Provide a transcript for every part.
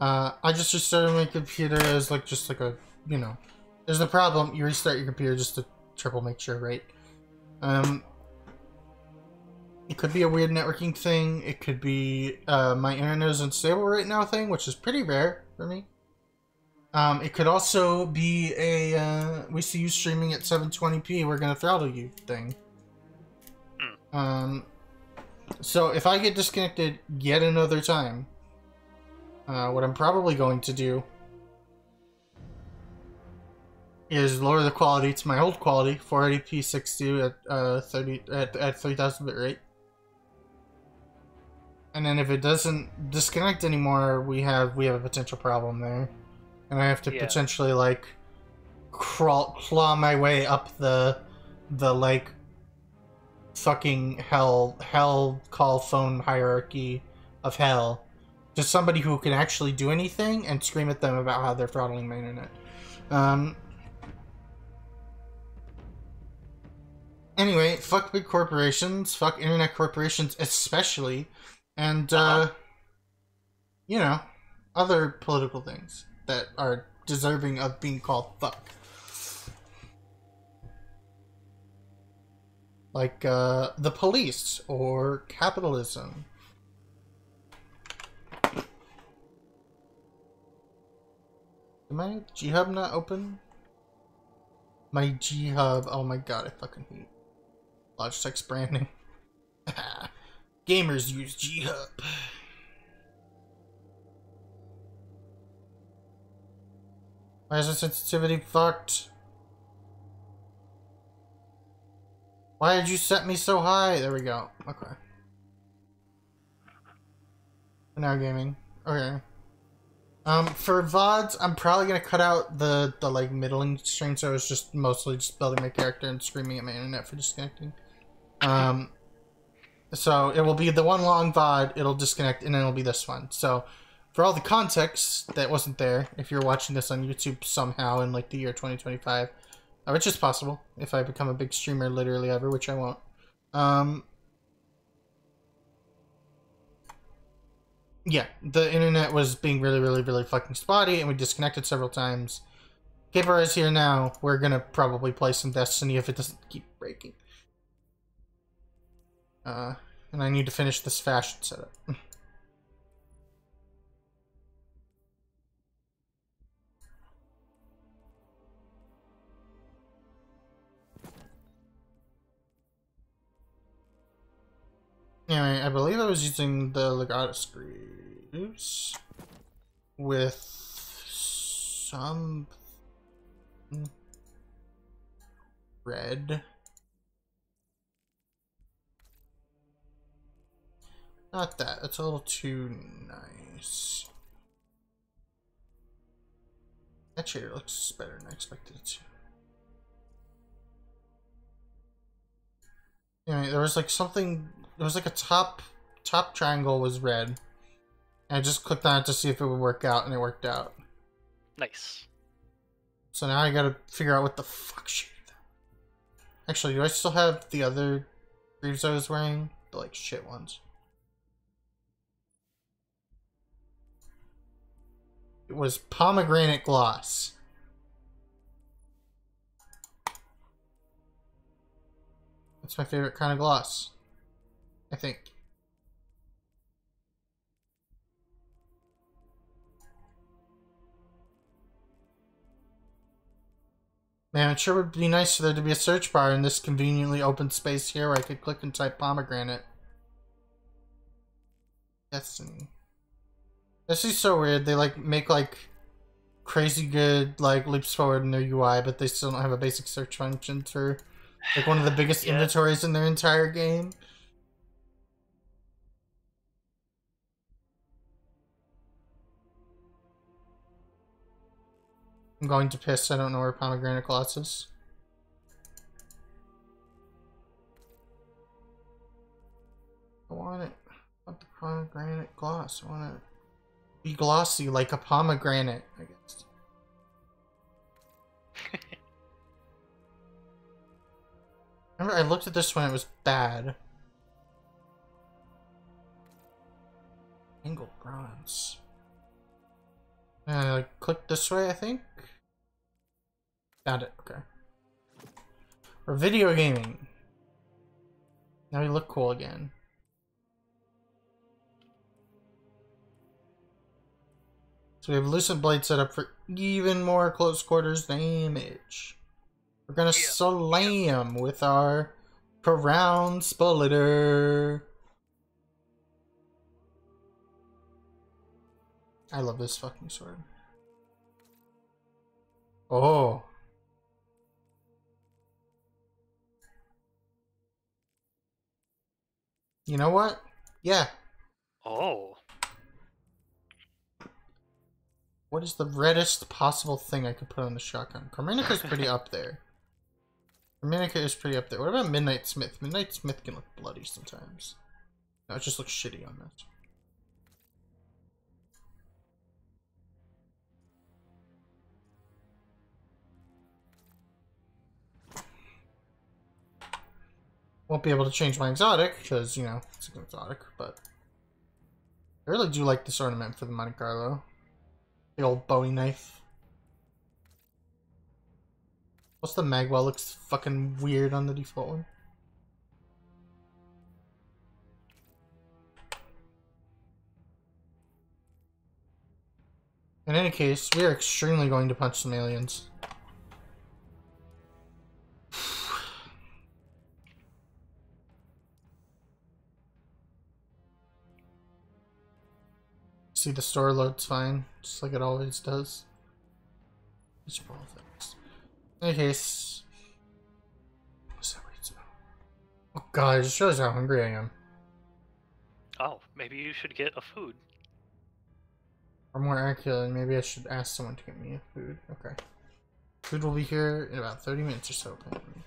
Uh, I just restarted my computer as like just like a you know, there's a problem. You restart your computer just to triple make sure, right? Um, it could be a weird networking thing. It could be uh, my internet is unstable right now thing, which is pretty rare for me. Um, it could also be a uh, we see you streaming at 720p. We're gonna throttle you thing. Um, so if I get disconnected yet another time, uh, what I'm probably going to do is lower the quality to my old quality, 480p 60 at uh, 30 at, at 3000 bit rate. And then if it doesn't disconnect anymore, we have we have a potential problem there, and I have to Yeah. potentially like crawl claw my way up the the like fucking hell hell call phone hierarchy of hell to somebody who can actually do anything and scream at them about how they're throttling my internet. Um, anyway, fuck big corporations, fuck internet corporations especially, and uh, you know, other political things that are deserving of being called fuck. Like uh, the police or capitalism. My G Hub not open? My G Hub. Oh my god, I fucking hate Logitech's branding. Gamers use G Hub. Why is the sensitivity fucked? Why did you set me so high? There we go. Okay. Now gaming. Okay. Um, for VODs, I'm probably gonna cut out the, the like middling stream, so was just mostly just building my character and screaming at my internet for disconnecting. Um, so it will be the one long VOD, it'll disconnect, and then it'll be this one. So for all the context that wasn't there, if you're watching this on YouTube somehow in like the year 2025, uh, which is possible if I become a big streamer literally ever, which I won't. Um, yeah, the internet was being really, really, really fucking spotty, and we disconnected several times. Kipper is here now. We're gonna probably play some Destiny if it doesn't keep breaking. Uh, and I need to finish this fashion setup. Anyway, I believe I was using the Legato screws with some red. Not that. it's a little too nice. That shader looks better than I expected it to. Anyway, there was like something. There was like a top top triangle was red. And I just clicked on it to see if it would work out, and it worked out. Nice. So now I gotta figure out what the fuck shit. Actually, do I still have the other greaves I was wearing? The like shit ones. It was pomegranate gloss. That's my favorite kind of gloss. I think. Man, it sure would be nice for there to be a search bar in this conveniently open space here where I could click and type pomegranate. Destiny. This is so weird. They like make like crazy good like leaps forward in their UI, but they still don't have a basic search function for like one of the biggest Yeah. inventories in their entire game. I'm going to piss. I don't know where pomegranate gloss is. I want it. I want the pomegranate gloss. I want it to be glossy like a pomegranate, I guess. Remember, I looked at this when it was bad. Angled bronze. Uh, click this way, I think. Got it, okay. Or video gaming. Now you look cool again. So we have Lucent Blade set up for even more close quarters damage. We're gonna yeah. slam with our Crown Splitter. I love this fucking sword. Oh. You know what? Yeah. Oh. What is the reddest possible thing I could put on the shotgun? is pretty up there. Carminica is pretty up there. What about Midnight Smith? Midnight Smith can look bloody sometimes. No, it just looks shitty on this. Won't be able to change my exotic, because, you know, it's an exotic, but... I really do like this ornament for the Monte Carlo. The old Bowie knife. What's the Magwell looks fucking weird on the default one. In any case, we are extremely going to punch some aliens. See, the store loads fine, just like it always does. It's In any case... What's that weird smell? Oh god, it shows how hungry I am. Oh, maybe you should get a food. Or more accurately, maybe I should ask someone to get me a food. Okay. Food will be here in about 30 minutes or so, apparently.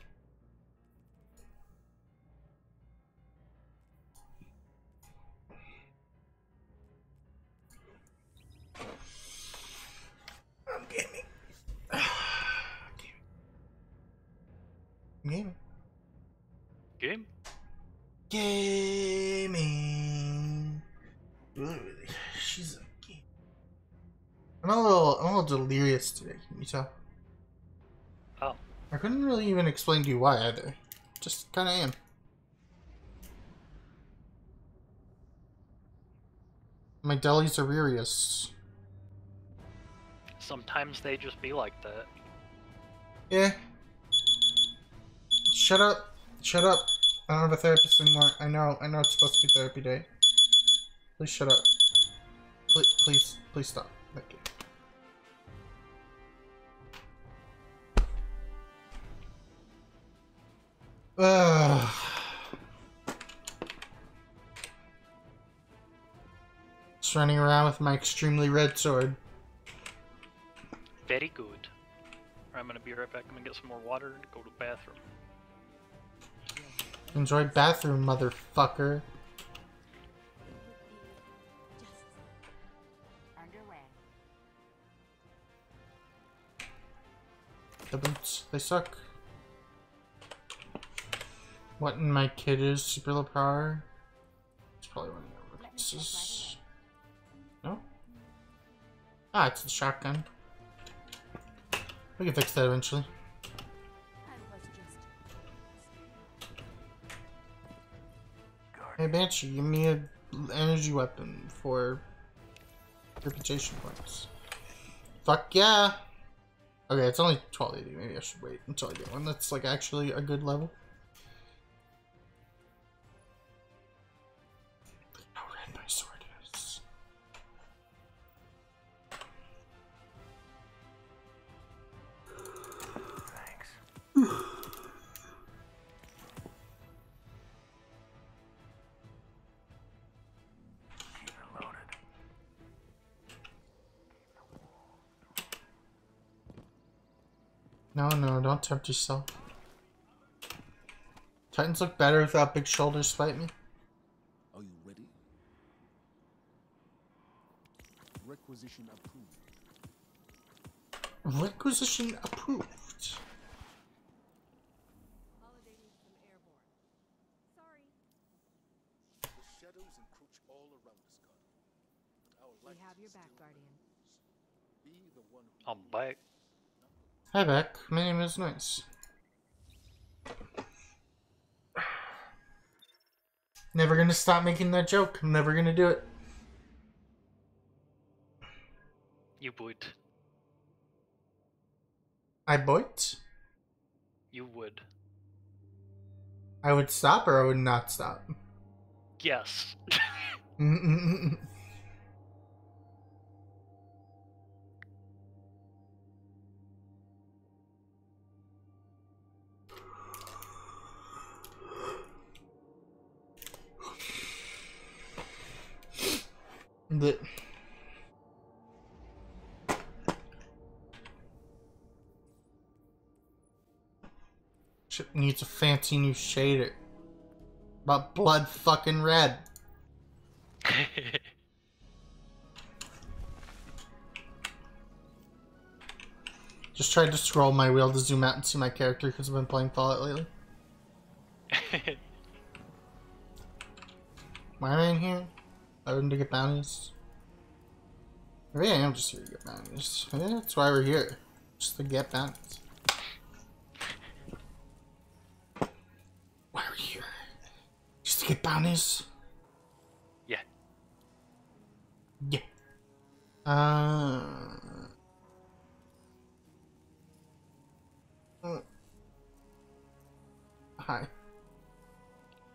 Delirious today, can you tell? Oh. I couldn't really even explain to you why either. Just kinda am. My deli's delirious. Sometimes they just be like that. Yeah, Shut up. Shut up. I don't have a therapist anymore. I know. I know it's supposed to be therapy day. Please shut up. Please, please, please stop. Ugh. Just running around with my extremely red sword. Very good. I'm gonna be right back. I'm gonna get some more water and go to the bathroom. Enjoy bathroom, motherfucker. The boots, they suck. What in my kid is super low power? It's probably one of the weaknesses. No? Ah, it's the shotgun. We can fix that eventually. Hey Banshee, give me an energy weapon for reputation points. Fuck yeah! Okay, it's only 1280. Maybe I should wait until I get one that's like actually a good level. No, no, don't tempt yourself. Titans look better without big shoulders, fight me. Are you ready? Requisition approved. Requisition approved. We have your back, Guardian. Be the one who I'm back. Hi, Beck. Is Noise. Never gonna stop making that joke. I'm never gonna do it. You would. I boit. You would. I would stop or I would not stop. Yes. the Shit needs a fancy new shader. About blood fucking red. Just tried to scroll my wheel to zoom out and see my character because I've been playing Fallout lately. Am I in here? Other to get bounties? Maybe I am just here to get bounties. Maybe that's why we're here. Just to get bounties. Why are we here? Just to get bounties? yeah. Yeah. Uh. uh, Hi.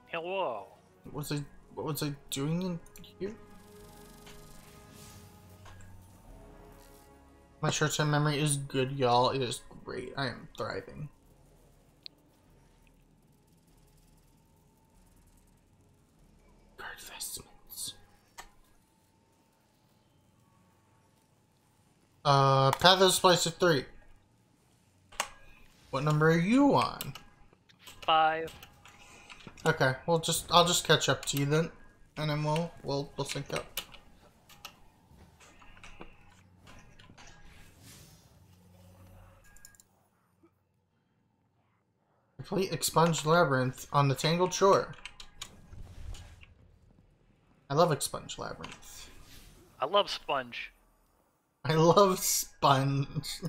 Hello. What was I? What was I doing in here? My short-term memory is good, y'all. It is great. I am thriving. Guard vestments. Uh, Path of Splicer 3. What number are you on? Five. Okay, we'll just I'll just catch up to you then, and then we'll we'll we'll sync up. Complete expunged labyrinth on the tangled shore. I love expunged labyrinth. I love Sponge. I love sponge.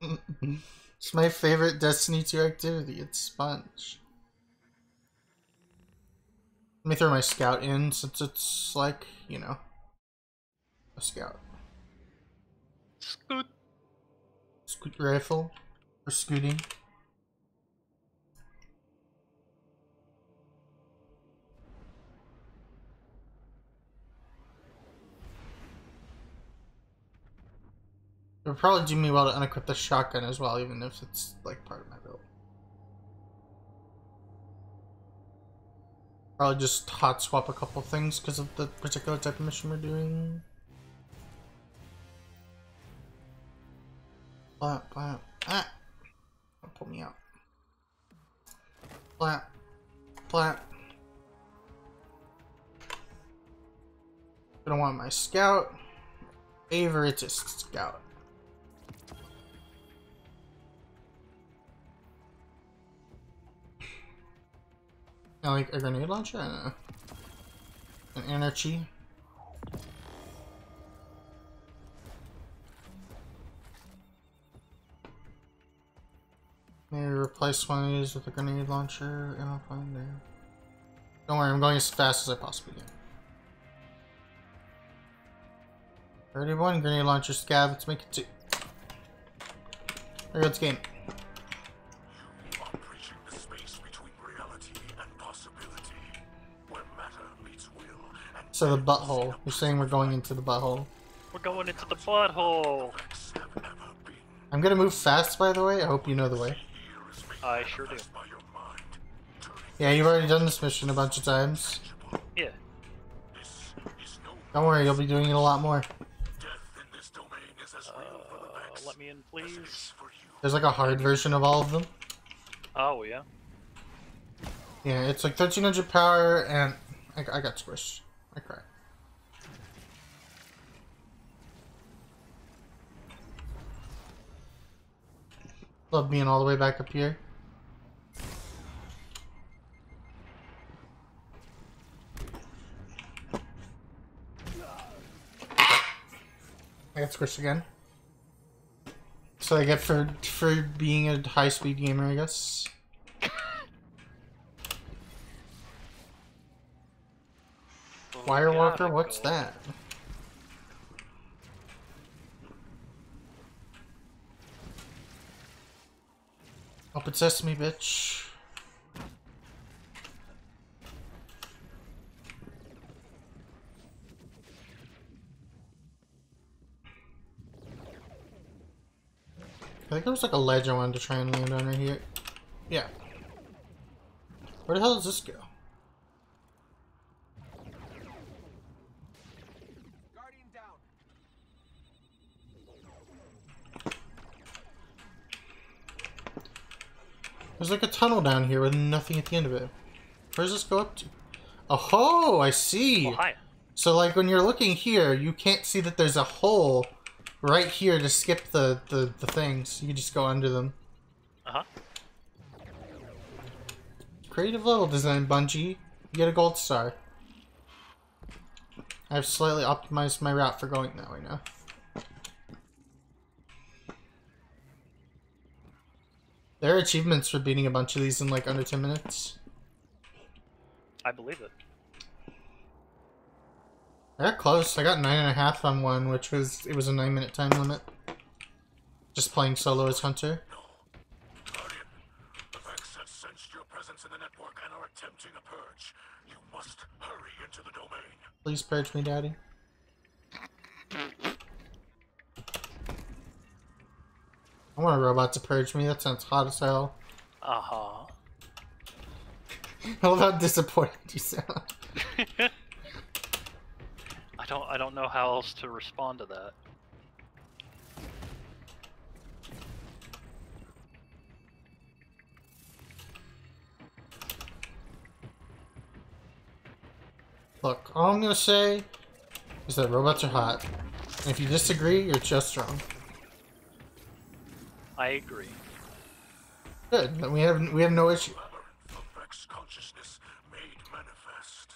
it's my favorite Destiny 2 activity. It's sponge. Let me throw my scout in since it's like, you know, a scout. Scoot. Scoot rifle or scooting. It would probably do me well to unequip the shotgun as well, even if it's like part of my build. Probably just hot swap a couple things because of the particular type of mission we're doing. Blah, blah, ah! Don't pull me out. Blah, blah. I don't want my scout. Favorite is scout. Like a grenade launcher? Know. Uh, an energy? Maybe replace one of these with a grenade launcher and I'll find there. Don't worry, I'm going as fast as I possibly can. 31 grenade launcher scav, let's make it two. There goes game. So the butthole. You're saying we're going into the butthole. We're going into the butthole. facts have never been. I'm gonna move fast, by the way. I hope you know the way. Here is made I sure do. manifest by your mind, turning Yeah, you've already done this mission a bunch of times. Yeah. this is no Don't worry, you'll be doing it a lot more. death in this domain is as real for the Uh, let me in, please. is for you. There's like a hard version of all of them. Oh yeah. Yeah, it's like 1300 power, and I, I got squished. Love being all the way back up here. I got squished again. So I get for for being a high speed gamer, I guess. Firewalker, what's that? Open sesame, bitch. I think there was like a ledge I wanted to try and land on right here. Yeah. Where the hell does this go? There's like a tunnel down here with nothing at the end of it. Where does this go up to? Oh, I see. Well. So like when you're looking here, you can't see that there's a hole right here to skip the, the, the things. You just go under them. Uh huh. Creative level design, Bungie. You get a gold star. I've slightly optimized my route for going that way now. There are achievements for beating a bunch of these in like under 10 minutes. I believe it. I got close. I got nine and a half on one, which was it was a nine minute time limit. Just playing solo as Hunter. Please purge me, have sensed your presence in the network and are attempting a purge. You must hurry into the domain. Please purge me, Daddy. I want a robot to purge me. That sounds hot as hell. Uh huh. I love how disappointed you sound. I don't. I don't know how else to respond to that. Look, all I'm gonna say is that robots are hot. And if you disagree, you're just wrong. I agree. Good. Then we have we have no issue. Labyrinth of Vex consciousness made manifest.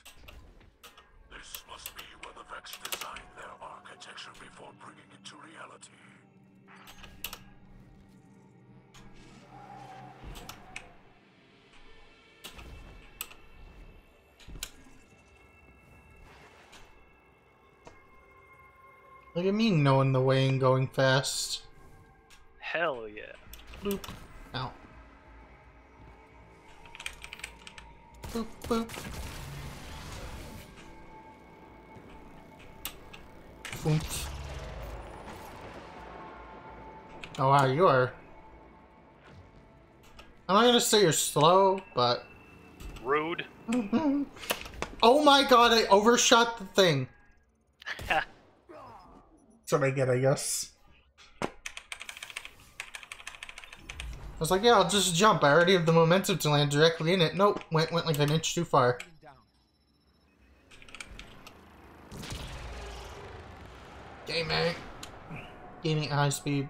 This must be where the Vex designed their architecture before bringing it to reality. Look at me knowing the way and going fast. Hell yeah. Boop. Ow. Boop, boop. Foomp. Oh wow, you are. I'm not gonna say you're slow, but. Rude. Mm-hmm. Oh my god, I overshot the thing. That's what I get, I guess. Was like, yeah, I'll just jump. I already have the momentum to land directly in it. Nope, went went like an inch too far. Gaming. Gaming at high speed.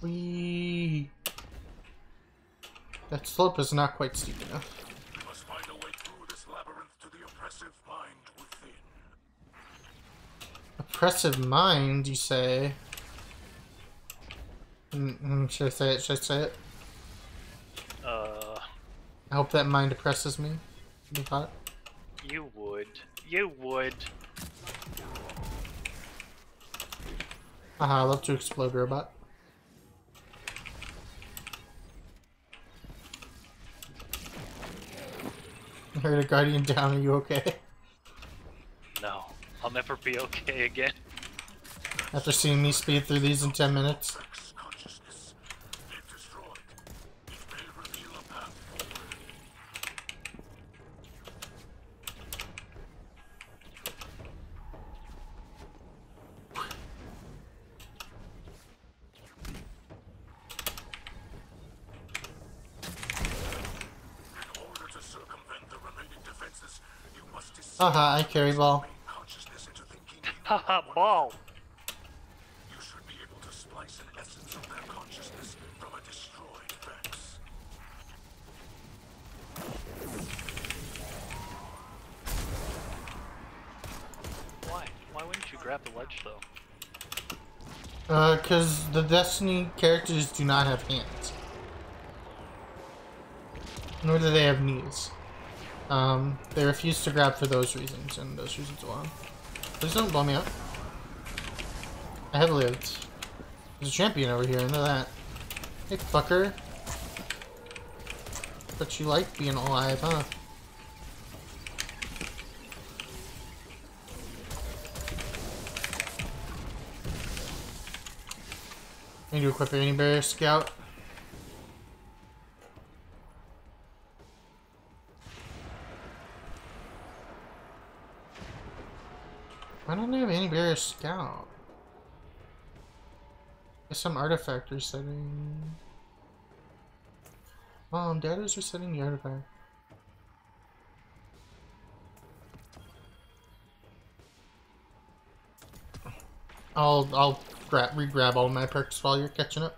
Wee. That slope is not quite steep enough. We must find a way through this labyrinth to the oppressive mind within. Oppressive mind, you say? Mm, mm, should I say it? Should I say it? Uh, I hope that mind oppresses me. Be hot. you would. You would. Haha, I love to explode robot. I heard a guardian down, are you okay? I'll never be okay again. After seeing me speed through these in 10 minutes. Vex consciousness. If destroyed, it may reveal a path forward. In order to circumvent the remaining defenses, you must discern Haha, I carry ball. Haha, ball. You should be able to splice an essence of their consciousness from a destroyed Vex. Why? Why wouldn't you grab the ledge though? Uh, because the Destiny characters do not have hands. Nor do they have knees. Um, they refuse to grab for those reasons, and those reasons alone. Please don't blow me up. I have lived. There's a champion over here, I know that. Hey, fucker. But you like being alive, huh? Need to equip anti-barrier scout. Some artifact resetting. Mom, um, Dad is resetting the artifact. I'll I'll grab re-grab all my perks while you're catching up.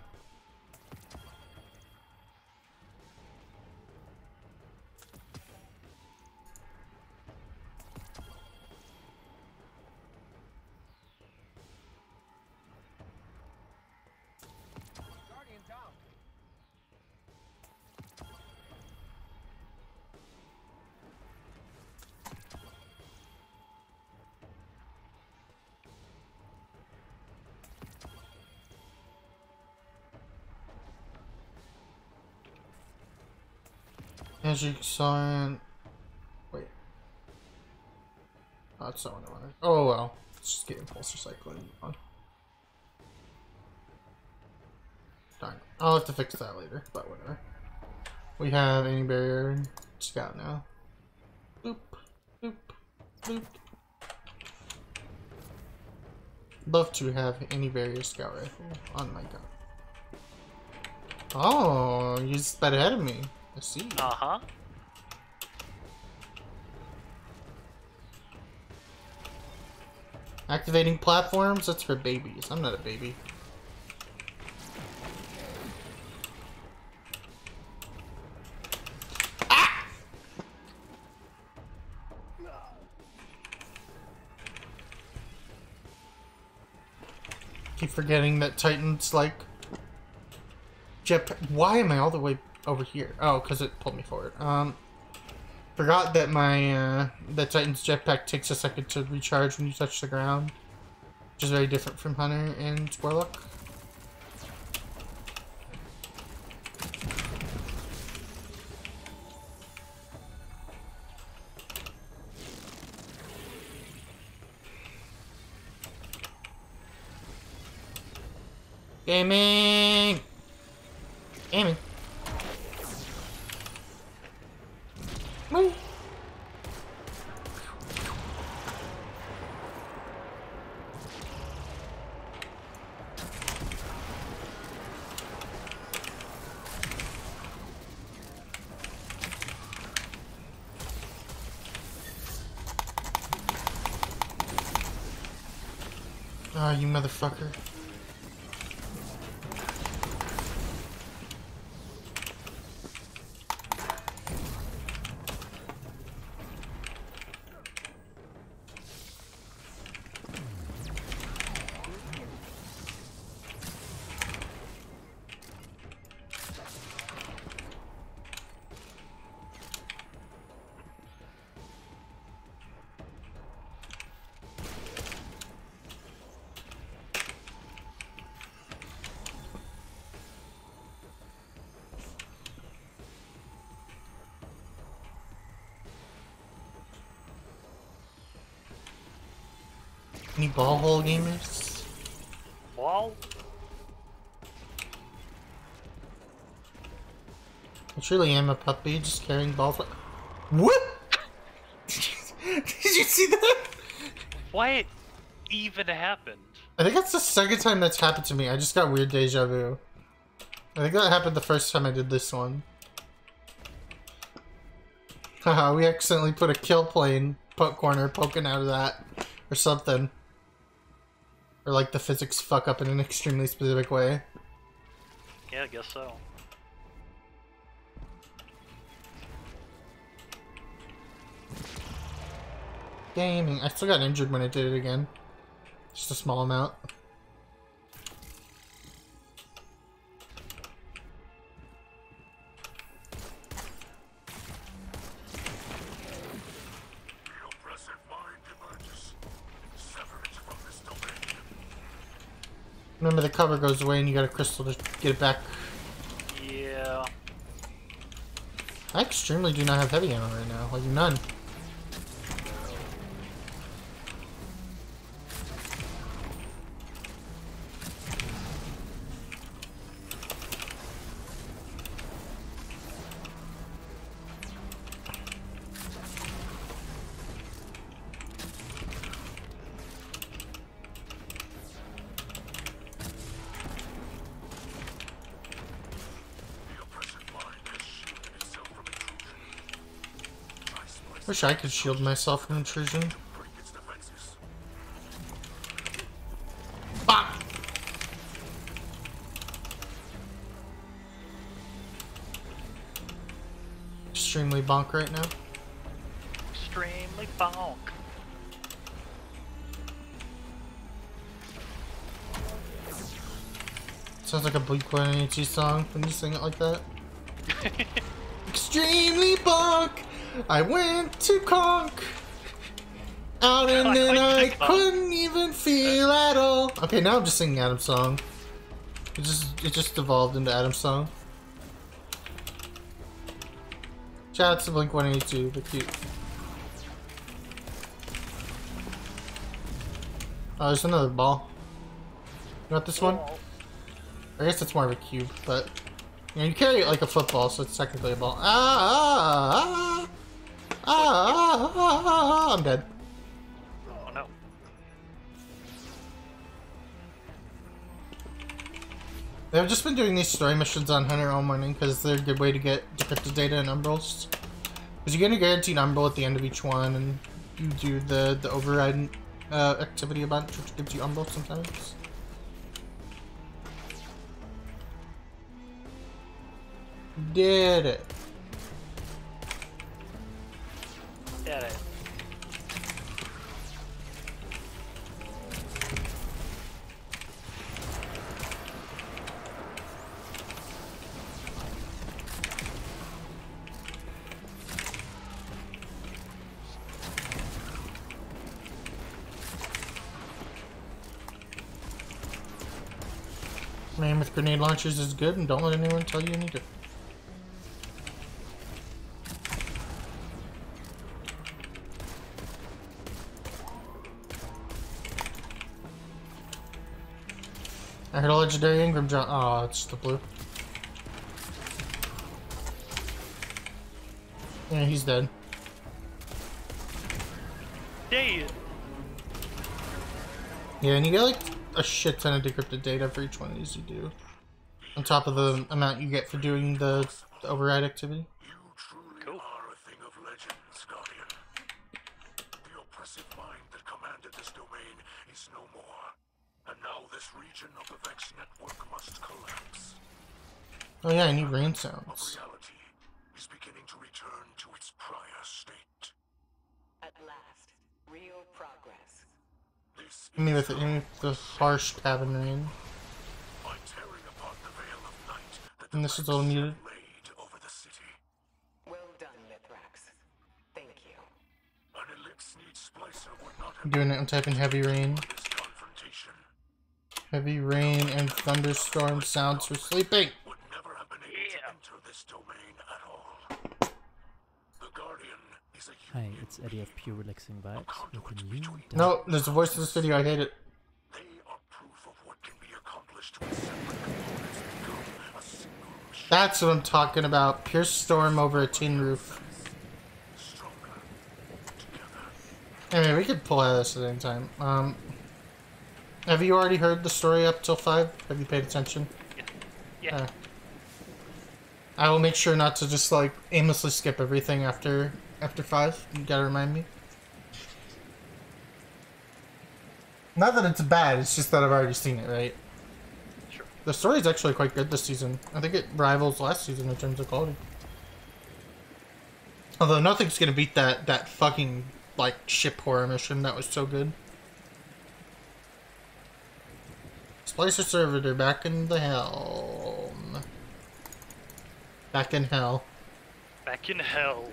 Magic sign. Wait. Oh, that's not what I wanted. Oh well. Let's just get impulse recycling on. Darn. I'll have to fix that later, but whatever. We have anti-barrier scout now. Boop, boop, boop. Love to have anti-barrier scout rifle on my gun. Oh, you just bet ahead of me. I see. Uh huh. Activating platforms? That's for babies. I'm not a baby. Ah! Keep forgetting that Titan's like jet. Why am I all the way over here? Oh, because it pulled me forward. Um, forgot that my uh, the Titan's jetpack takes a second to recharge when you touch the ground, which is very different from Hunter and Warlock. Gaming. Ah, you motherfucker. Ball hole gamers? Ball? I truly am a puppy, just carrying balls. like- What? Did you see that? Why it even happened? I think that's the second time that's happened to me. I just got weird deja vu. I think that happened the first time I did this one. Haha, we accidentally put a kill plane poke corner poking out of that. Or something. Or like the physics fuck up in an extremely specific way. Yeah, I guess so. Gaming. I still got injured when I did it again. Just a small amount. Cover goes away and you got a crystal to get it back. Yeah. I extremely do not have heavy ammo right now. Like none. The oppressive mind has shielded itself from intrusion. I splice Wish I could shield myself from intrusion. break its defenses. Bop! Extremely bonk right now. Extremely bonk. Sounds like a Blink 182 song when you sing it like that. Extremely bonk! I went to conk! Out and I then I couldn't even feel at all. Okay, now I'm just singing Adam's song. It just it just evolved into Adam's song. Shout out to Blink 182, they're cute. Oh, there's another ball. You want this one? I guess it's more of a cube, but you know, you carry it like a football, so it's technically a ball. Ah, ah, ah, ah, ah, ah, ah, I'm dead. Oh no. They've just been doing these story missions on Hunter all morning because they're a good way to get decrypted data and umbrals. Because you get a guaranteed umbral at the end of each one, and you do the the override uh, activity a bunch, which gives you umbral sometimes. Did it? Launchers is good, and don't let anyone tell you any different. I heard a legendary engram jump. Oh, it's the blue. Yeah, he's dead. Yay! Yeah, and you get like a shit ton of decrypted data for each one of these you do. On top of the amount you get for doing the, the override activity. You truly Cool. are a thing of legends, Guardian. The oppressive mind that commanded this domain is no more. And now this region of the Vex network must collapse. Oh yeah, I need rain sounds. Reality is beginning to return to its prior state. At last, real progress. This Hit me with it, hit me with the harsh cabin rain. by tearing apart the veil of night that the And this is all muted. laid over the city. Well done, Mithrax. Thank you. An Eliksni splicer would not have I'm doing it, I'm typing heavy rain. Heavy rain and thunderstorm sounds for sleeping. would never have been able to enter this domain at all. The Guardian is a Hi, it's Eddie of Pure Relaxing Vibes with a new demo. No, there's a voice in this video, I hate it. They are proof of what can be accomplished when separate components become a single machine That's what I'm talking about. Pure storm over a tin roof. Anyway, we could pull out of this at any time. Um, have you already heard the story up till 5? Have you paid attention? Yeah. Uh, I will make sure not to just like aimlessly skip everything after after 5. You gotta remind me. Not that it's bad, it's just that I've already seen it, right? Sure. story is actually quite good this season. I think it rivals last season in terms of quality. Although nothing's gonna beat that that fucking like ship horror mission that was so good. Splicer servitor back in the helm. Back in hell. Back in hell.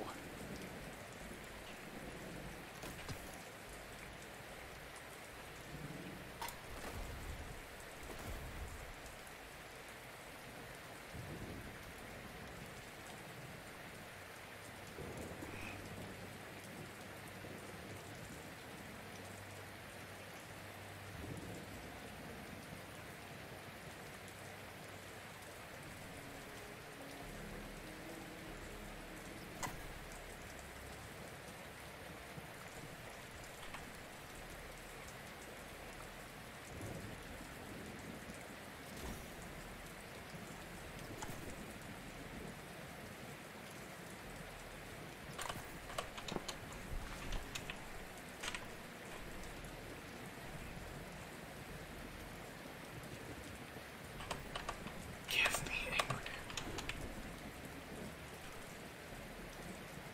Give me anger.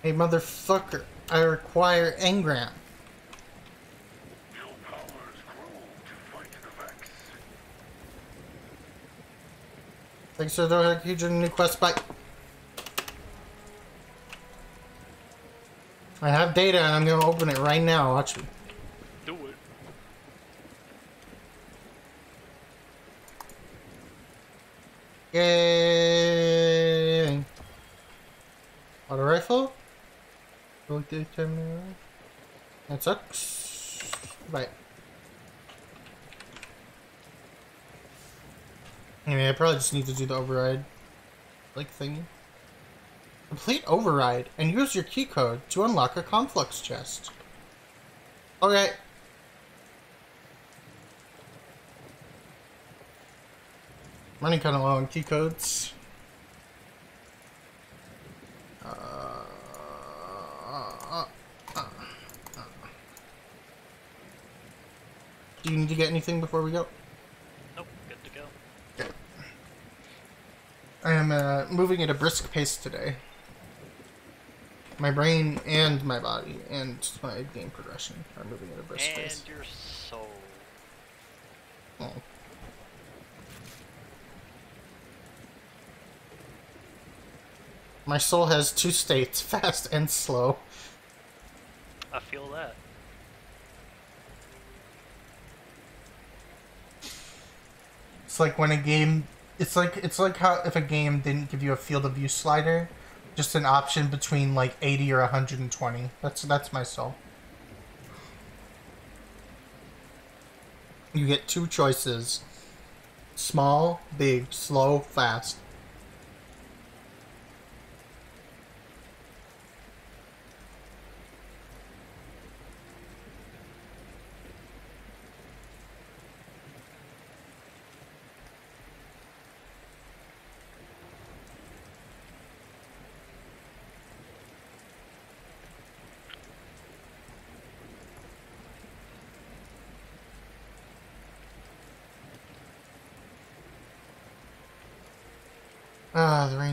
Hey, motherfucker. I require engram. To. Thanks for the huge new quest. Bye. I have data and I'm gonna open it right now. Watch me. Do it. Yay! Auto rifle? Terminal. That sucks. Bye. Anyway, I probably just need to do the override like thing. Complete override and use your key code to unlock a conflux chest. Okay. Running kind of low on key codes. Uh, uh, uh, uh. Do you need to get anything before we go? Nope, good to go. I am uh, moving at a brisk pace today. My brain and my body and my game progression are moving at a brisk And pace. And your soul. Oh. My soul has two states, fast and slow. I feel that. It's like when a game it's like it's like how if a game didn't give you a field of view slider, just an option between like 80 or 120. That's that's my soul. You get two choices. Small, big, slow, fast.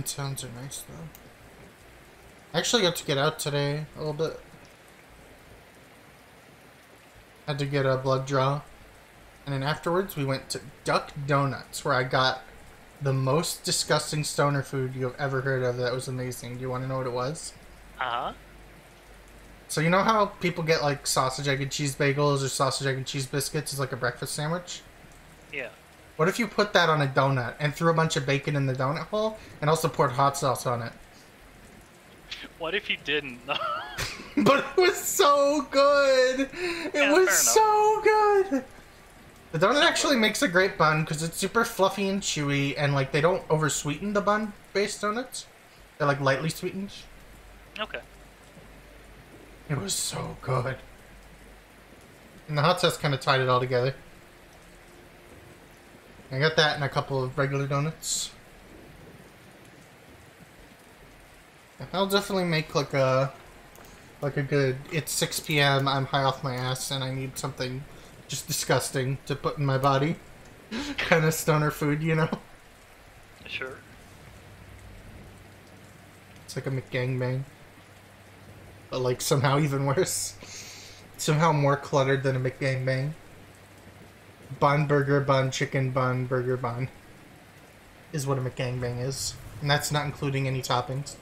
The sounds are nice though. I actually got to get out today a little bit. Had to get a blood draw. And then afterwards we went to Duck Donuts where I got the most disgusting stoner food you have ever heard of that was amazing. Do you want to know what it was? Uh huh. So you know how people get like sausage, egg, and cheese bagels or sausage, egg, and cheese biscuits as like a breakfast sandwich? Yeah. What if you put that on a donut and threw a bunch of bacon in the donut hole and also poured hot sauce on it? What if you didn't? But it was so good. It Yeah, was so good. The donut actually makes a great bun because it's super fluffy and chewy, and like they don't over sweeten the bun based donuts. They're like lightly sweetened. okay. It was so good. And the hot sauce kind of tied it all together. I got that and a couple of regular donuts. I'll definitely make like a like a good it's 6 p.m. I'm high off my ass and I need something just disgusting to put in my body. kind of stoner food, you know? Sure. It's like a McGangbang. But like somehow even worse. Somehow more cluttered than a McGangbang. Bun burger bun chicken bun burger bun is what a McGangbang is, and that's not including any toppings.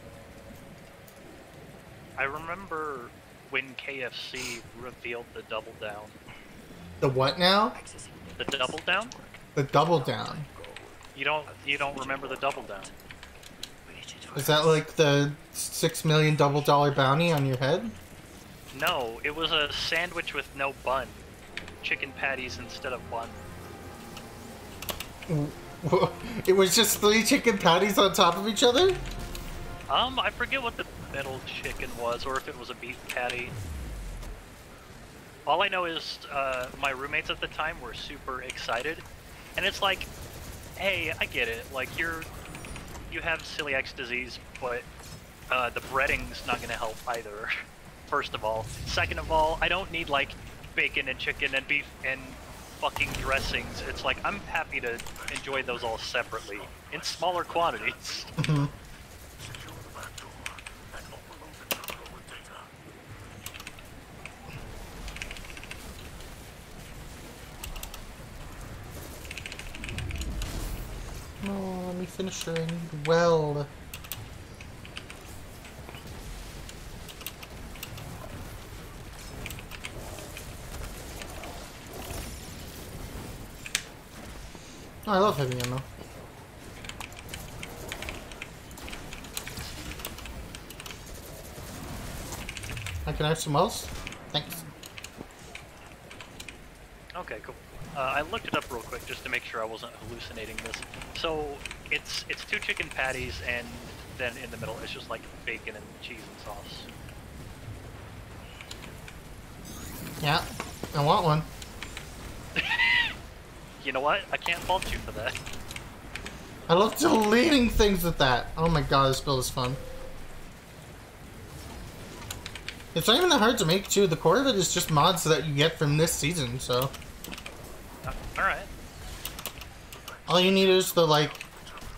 I remember when KFC revealed the double down. The what now? The double down? The double down. You don't you don't remember the double down? Is that like the six million double dollar bounty on your head? No, it was a sandwich with no bun. Chicken patties instead of bun. It was just three chicken patties on top of each other? Um, I forget what the middle chicken was, or if it was a beef patty. All I know is uh, my roommates at the time were super excited, and it's like, hey, I get it. Like you're, you have celiac disease, but uh, the breading's not gonna help either. First of all, second of all, I don't need like bacon and chicken and beef and fucking dressings. It's like I'm happy to enjoy those all separately in smaller quantities. Secure the back door and overload the terminal with data. Oh, let me finish her. I need weld. Oh, I love heavy ammo. I can have some else? Thanks. Okay, cool. Uh, I looked it up real quick just to make sure I wasn't hallucinating this. So it's it's two chicken patties and then in the middle it's just like bacon and cheese and sauce. Yeah, I want one. You know what? I can't fault you for that. I love deleting things with that. Oh my god, this build is fun. It's not even that hard to make too. The core of it is just mods that you get from this season, so Uh, all right. all you need is the like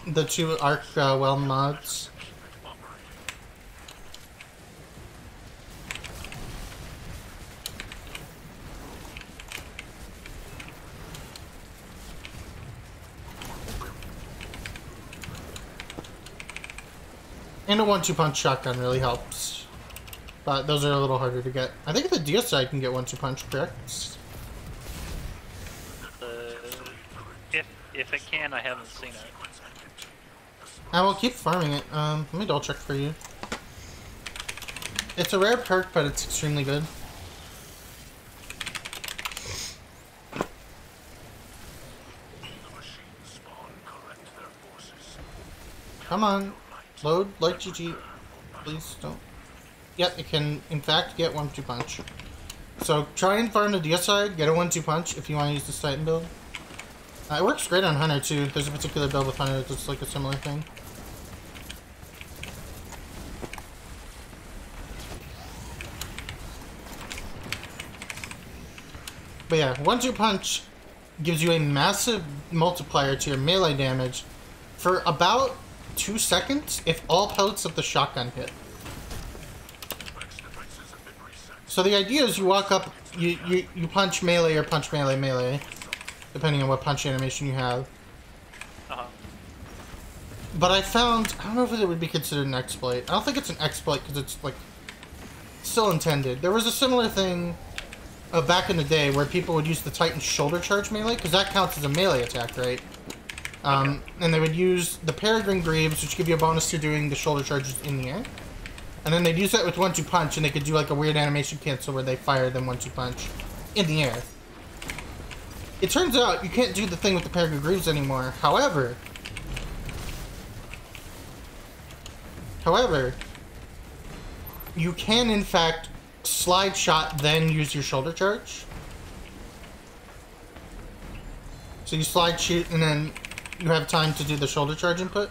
the two arc uh, well mods. And a one-two punch shotgun really helps. But those are a little harder to get. I think the Deicide can get one-two punch, correct? Uh, if if it can, I haven't seen it. I will keep farming it. Um, let me double check for you. It's a rare perk, but it's extremely good. The machines spawn correct their forces. Come on, load like GG. Please don't. Yep, it can in fact get one two punch. So try and farm the Deicide, get a one two punch if you want to use this Titan build. Uh, it works great on Hunter too. There's a particular build with Hunter that's like a similar thing. But yeah, one two punch gives you a massive multiplier to your melee damage for about two seconds if all pellets of the shotgun hit. Vex defenses have been reset. So the idea is you walk up, you, you, you punch melee or punch melee melee, depending on what punch animation you have. Uh-huh. But I found, I don't know if it would be considered an exploit. I don't think it's an exploit because it's like still intended. There was a similar thing uh, back in the day where people would use the Titan shoulder charge melee because that counts as a melee attack, right? Um, and they would use the Peregrine Greaves, which give you a bonus to doing the shoulder charges in the air. And then they'd use that with one two punch, and they could do like a weird animation cancel where they fire them one two punch in the air. It turns out you can't do the thing with the Peregrine Greaves anymore. However, however, you can in fact slide shot then use your shoulder charge. So you slide shoot and then you have time to do the shoulder charge input.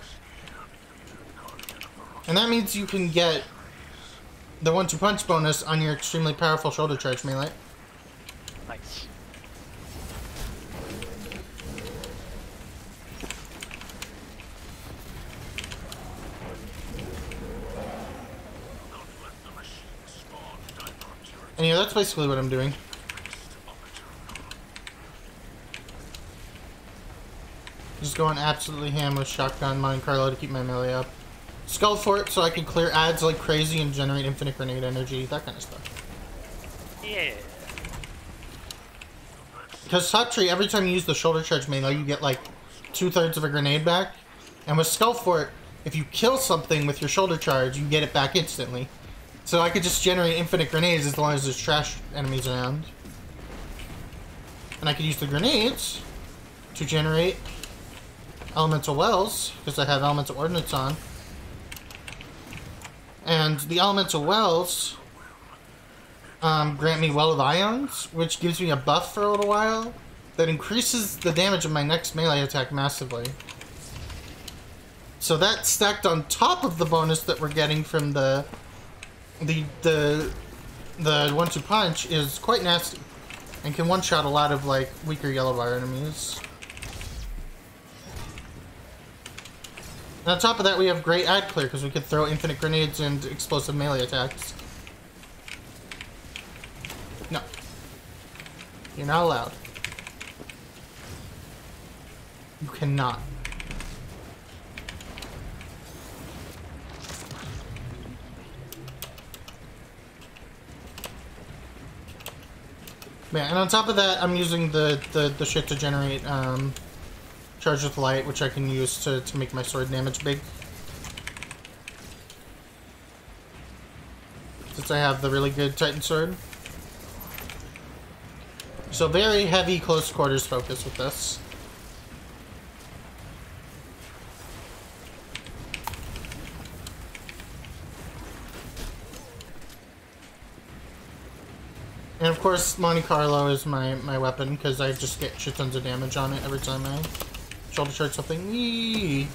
And that means you can get the one two punch bonus on your extremely powerful shoulder charge melee. Nice. Don't let the machines spawn diaper turrets And yeah, that's basically what I'm doing. fixed on the terminal. Just going absolutely ham with shotgun Monte Carlo to keep my melee up. Skullfort so I can clear ads like crazy and generate infinite grenade energy, that kind of stuff. Yeah. Because Tree, every time you use the shoulder charge melee, you get like two thirds of a grenade back. And with Skullfort, if you kill something with your shoulder charge, you get it back instantly. So I could just generate infinite grenades as long as there's trash enemies around. And I could use the grenades to generate elemental wells, because I have elemental ordnance on. And the elemental wells um, grant me Well of Ions, which gives me a buff for a little while that increases the damage of my next melee attack massively. So that stacked on top of the bonus that we're getting from the the the the one-two punch is quite nasty and can one-shot a lot of like weaker yellow bar enemies. And on top of that, we have great ad clear because we could throw infinite grenades and explosive melee attacks. No. You're not allowed. You cannot. Yeah, and on top of that, I'm using the, the, the shit to generate um, charge with light, which I can use to, to make my sword damage big. Since I have the really good Titan sword. So very heavy close quarters focus with this. And of course, Monte Carlo is my, my weapon, because I just get shit tons of damage on it every time I shoulder charge something. Yee.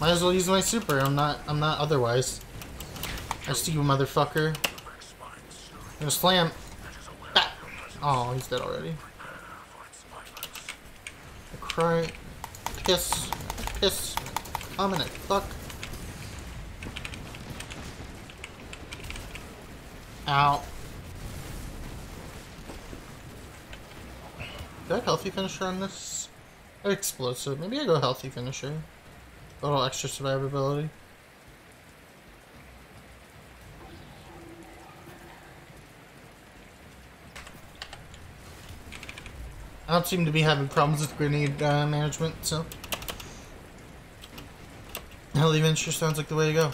Might as well use my super, I'm not I'm not otherwise. I see you motherfucker. I'm gonna slam. Ah. Oh, he's dead already. I cry. Piss. Piss. Comment. Fuck. Ow. Do I healthy finisher on this? Explosive. Maybe I go healthy finisher. A little extra survivability. I don't seem to be having problems with grenade uh, management, so... Healthy finisher sounds like the way to go.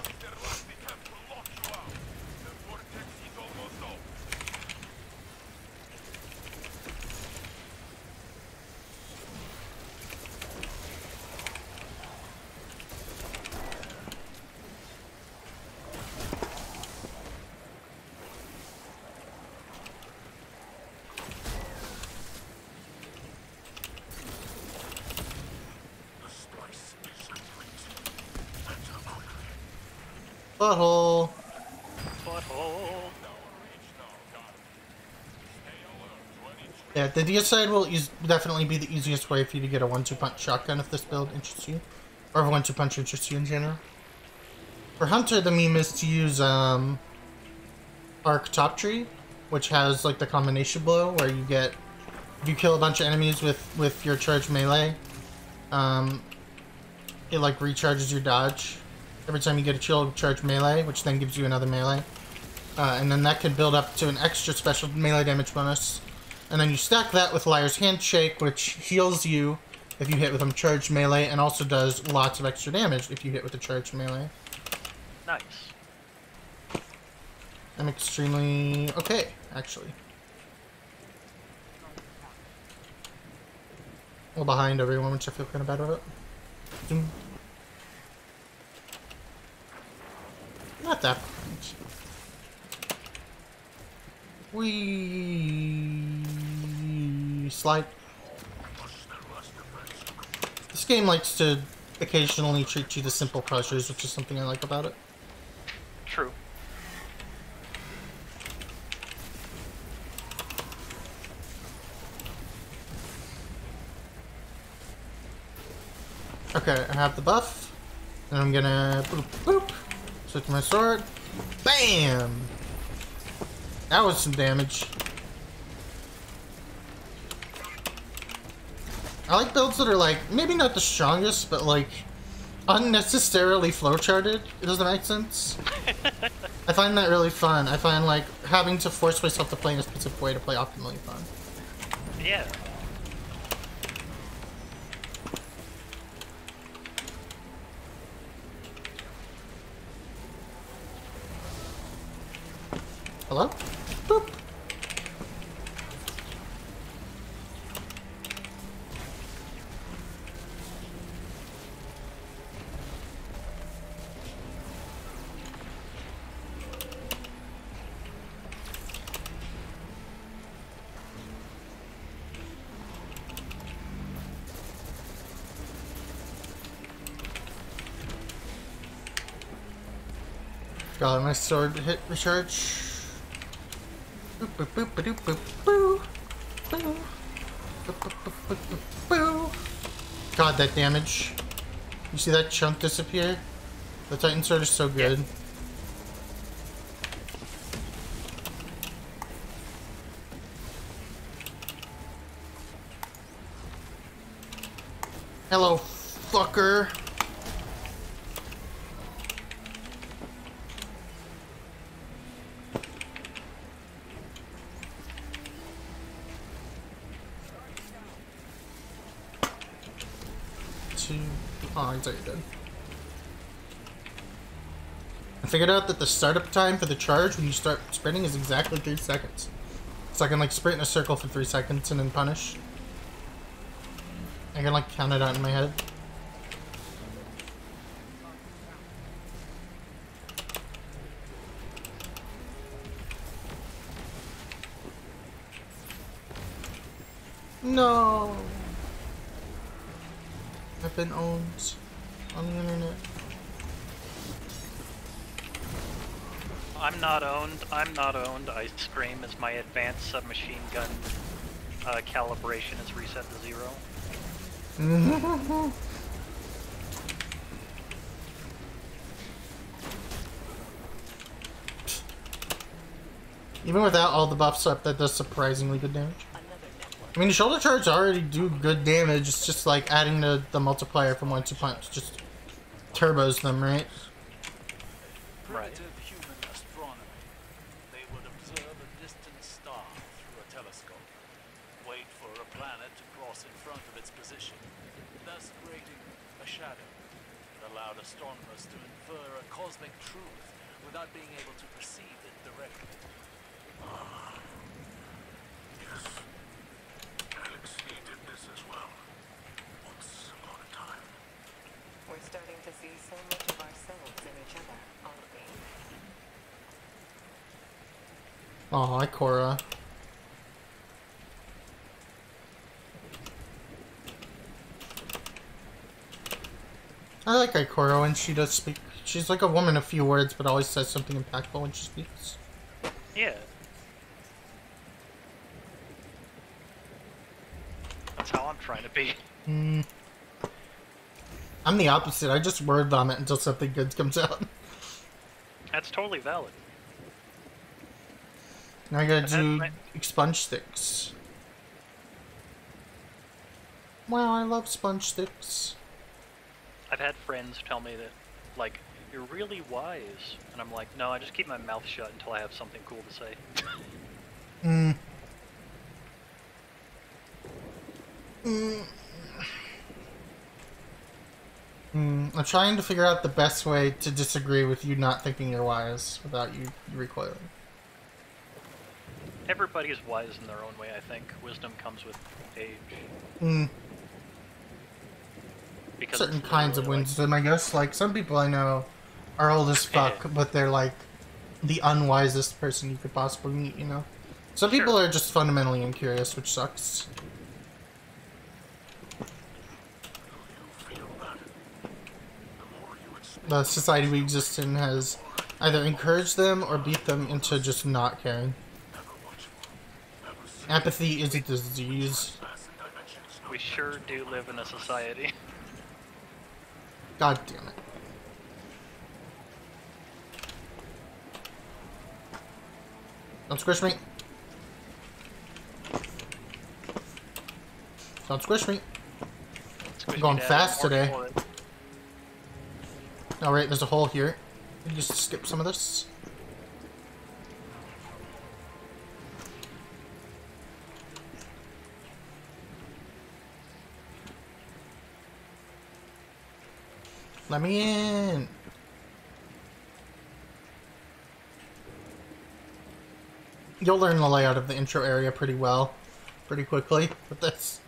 Butthole. Butthole. The deicide will definitely be the easiest way for you to get a one-two punch shotgun if this build interests you. Or if one-two punch interests you in general. For Hunter, the meme is to use um, Arc Top Tree, which has like the combination blow where you get if you kill a bunch of enemies with with your charge melee, um, it like recharges your dodge every time you get a chill charge melee, which then gives you another melee. Uh, and then that can build up to an extra special melee damage bonus. And then you stack that with Liar's Handshake, which heals you if you hit with a charged melee, and also does lots of extra damage if you hit with a charged melee. Nice. I'm extremely okay, actually. Well, behind everyone, which I feel kind of bad about. Zoom. Not that much. We slide. This game likes to occasionally treat you to simple pressures, which is something I like about it. True. Okay, I have the buff, and I'm gonna boop boop. Switch my sword. Bam! That was some damage. I like builds that are like maybe not the strongest, but like unnecessarily flowcharted. It doesn't make sense. I find that really fun. I find like having to force myself to play in a specific way to play optimally fun. Yeah. Hello? God, my sword hit recharge. Boop, boop, boop, ba, doop, boop, boo. Boo. Boop, boop, boop, boop, boop, boo. God, that damage. You see that chunk disappear? The Titan sword is so good. Hello, fucker. Two. Oh, he's already dead. I figured out that the startup time for the charge when you start sprinting is exactly three seconds. So I can like sprint in a circle for three seconds and then punish. I can like count it out in my head. No. I've been owned on the internet. I'm not owned. I'm not owned. I scream as my advanced submachine gun uh, calibration is reset to zero. Even without all the buffs up, that does surprisingly good damage. I mean, the shoulder charge already do good damage. It's just like adding the, the multiplier from one to punch just turbos them, right? Right. Primitive human astronomy. They would observe a distant star through a telescope, wait for a planet to cross in front of its position, thus creating a shadow that allowed astronomers to infer a cosmic truth without being able to perceive it directly. Yes. Galaxy did this as well. Once upon a time. We're starting to see so much of ourselves in each other, aren't we? Oh, hi, Cora. I like Ikora and she does speak. She's like a woman of few words, but always says something impactful when she speaks. Yeah. That's how I'm trying to be. Hmm. I'm the opposite. I just word vomit until something good comes out. That's totally valid. Now I gotta do had sponge sticks. Wow, I love sponge sticks. I've had friends tell me that, like, you're really wise. And I'm like, no, I just keep my mouth shut until I have something cool to say. Mm. Mm. Mm. I'm trying to figure out the best way to disagree with you not thinking you're wise without you recoiling. Everybody is wise in their own way, I think. Wisdom comes with age. Mm. Because Certain kinds of literally like- wisdom, I guess. Like some people I know are old as fuck, Yeah. but they're like the unwisest person you could possibly meet. You know. Some Sure. people are just fundamentally incurious, which sucks. You feel that? The more you experience, The society we exist in has either encouraged them or beat them into just not caring. ever watchful, ever see Apathy is a disease. we sure do live in a society. God damn it. Don't squish me. Don't squish me. always Going fast today. All right, there's a hole here. Can you just skip some of this? Let me in. You'll learn the layout of the intro area pretty well, pretty quickly with this.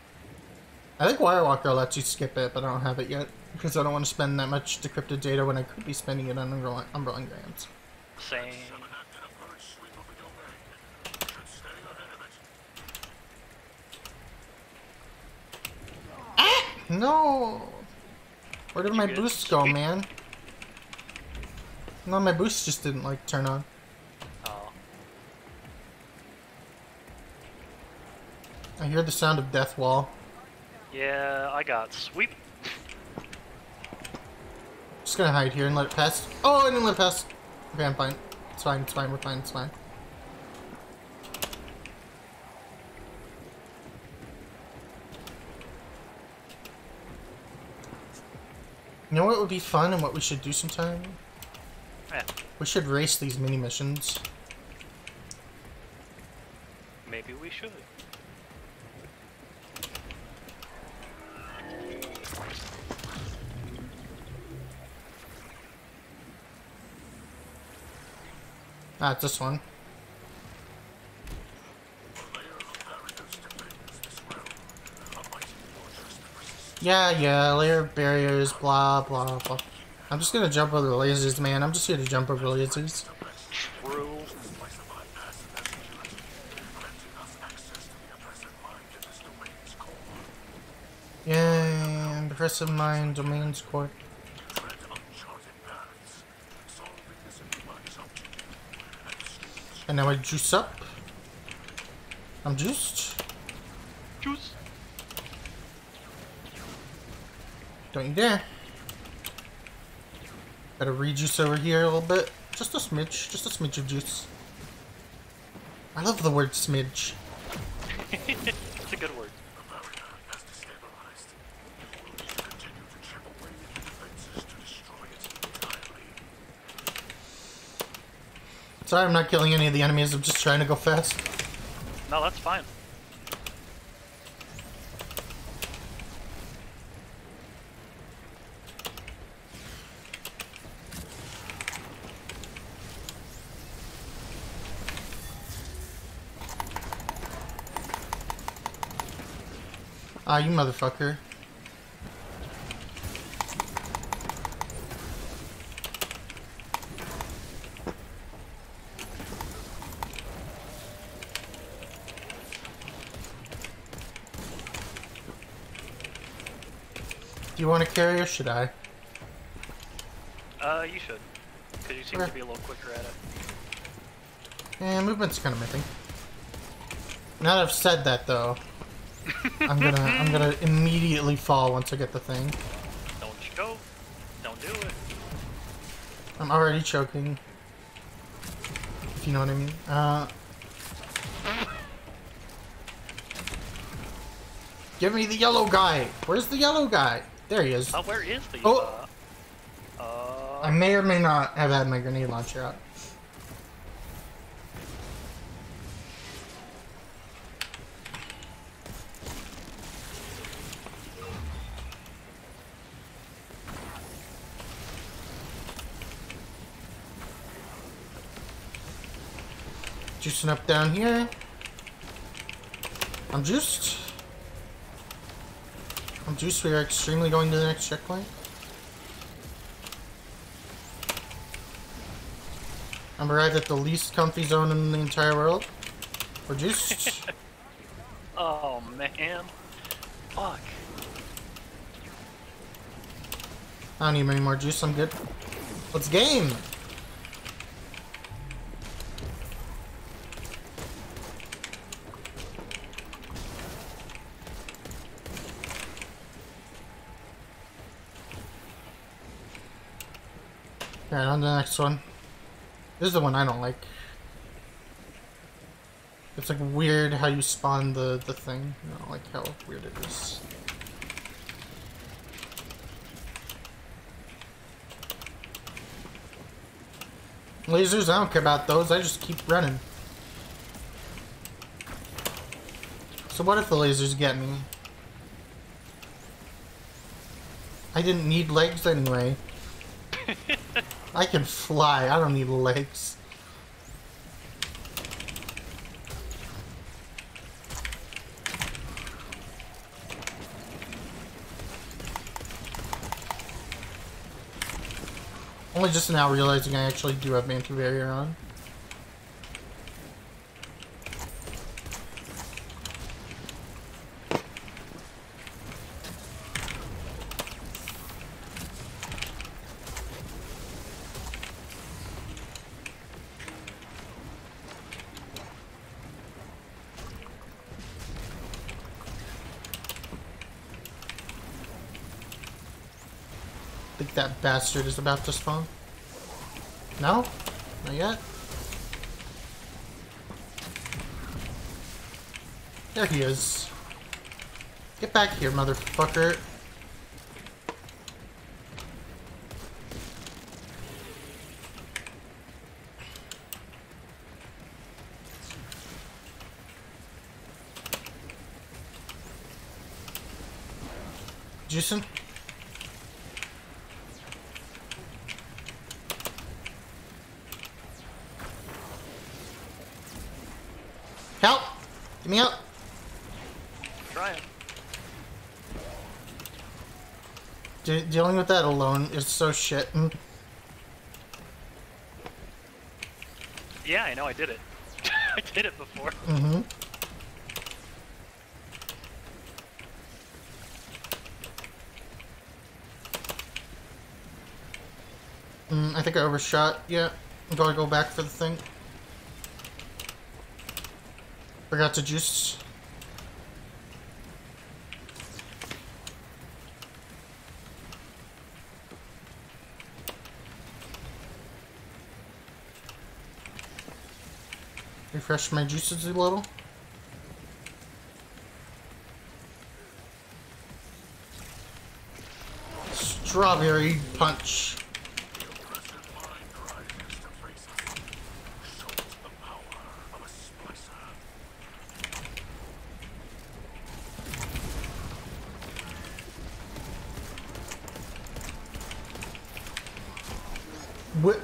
I think Wirewalker lets you skip it, but I don't have it yet because I don't want to spend that much decrypted data when I could be spending it on Umbral, Umbral Engrams. Same. Acted a first sweep of the domain. Should stay ahead of it. No! Where did my get boost go, sweet? man? No, my boost just didn't like turn on. Oh. I hear the sound of death wall. Yeah, I got sweep. Just gonna hide here and let it pass. Oh, I didn't let it pass. Okay, I'm fine. It's fine, it's fine, we're fine, it's fine. You know what would be fun and what we should do sometime? Yeah, We should race these mini missions. maybe we should. Ah, this one. Yeah, yeah, layer of barriers, blah, blah, blah. I'm just gonna jump over the lasers, man. I'm just here to jump over lasers. Yeah, oppressive mind, domains core. And now I juice up. I'm juiced. Juice. You dare. Gotta rejuice over here a little bit. Just a smidge. Just a smidge of juice. I love the word smidge. it's a good word. Bavaria has destabilized. You will need to continue to chip away at the defenses to destroy it entirely. Sorry, I'm not killing any of the enemies. I'm just trying to go fast. No, that's fine. Ah, you motherfucker. Do you want to carry or should I? Uh, you should. Because you seem Okay. to be a little quicker at it. Eh, movement's kind of missing. Now that I've said that, though, I'm gonna I'm gonna immediately fall once I get the thing. Don't go. Don't do it. I'm already choking. If you know what I mean. Uh, give me the yellow guy. Where's the yellow guy? There he is. Oh, where is the... Oh. Uh, uh, I may or may not have had my grenade launcher out. Juicing up down here. I'm juiced. I'm juiced. We are extremely going to the next checkpoint. I'm arrived at the least comfy zone in the entire world. We're juiced. oh, man. Fuck. I don't need any more juice. I'm good. Let's game. Alright, on the next one. This is the one I don't like. It's like weird how you spawn the, the thing. I don't like how weird it is. Lasers, I don't care about those. I just keep running. So what if the lasers get me? I didn't need legs anyway. I can fly. I don't need legs. Only just now realizing I actually do have anti-barrier on. I think bastard is about to spawn. No? Not yet? There he is. Get back here, motherfucker. Juicing? Help! Get me out! Trying. De dealing with that alone is so shit. Mm. Yeah, I know. I did it. I did it before. Mm-hmm. Mm, I think I overshot. Yeah, Do gonna go back for the thing. Forgot to juice. Refresh my juices a little. Strawberry punch. The oppressive mind rises to face us. Shows the power of a splicer. What?